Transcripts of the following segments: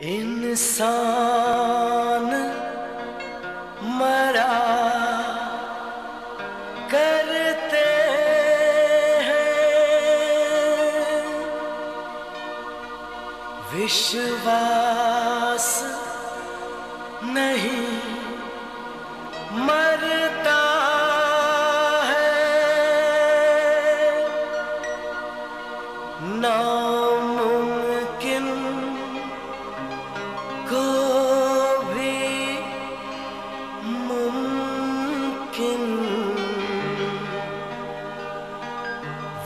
इंसान मरा करते हैं। विश्वास नहीं मरता है। नामुमकिन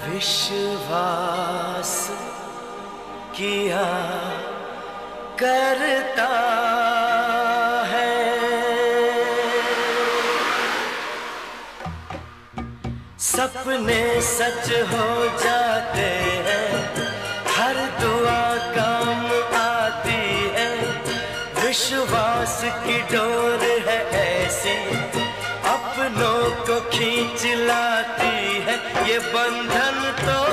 विश्वास किया करता है। सपने सच हो जाते हैं, हर दुआ काम आती है। विश्वास की डोर है ऐसी, अपनों को खींच लाती ये बंधन तो